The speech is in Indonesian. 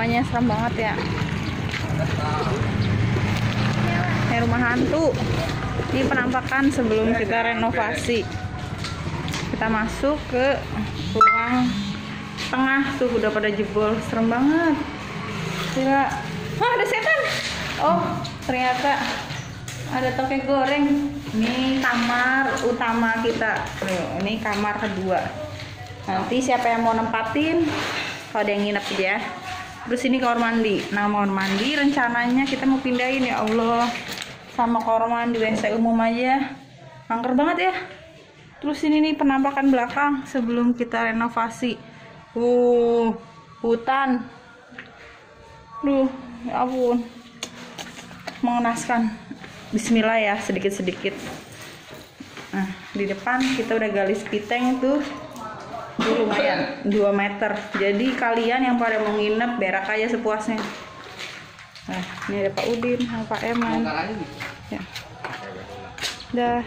semuanya serem banget ya ini rumah hantu ini penampakan sebelum kita renovasi kita masuk ke ruang tengah tuh udah pada jebol serem banget Gila. Wah, ada setan. Oh, ternyata ada toke goreng. Ini kamar utama kita. Nih, ini kamar kedua. Nanti siapa yang mau nempatin, kalau ada yang nginep gitu ya. Terus ini kamar mandi. Nah, kamar mandi rencananya kita mau pindahin ya Allah. Sama kamar mandi WC umum aja. Angker banget ya. Terus ini nih penampakan belakang sebelum kita renovasi. Uh, hutan. Duh, ya ampun. Mengenaskan. Bismillah ya, sedikit-sedikit. Nah, di depan kita udah gali spiteng itu itu lumayan 2 meter. Jadi kalian yang pada mau nginep berak aja sepuasnya. Nah, ini ada Pak Udin sama Pak Eman. Ya. Dah.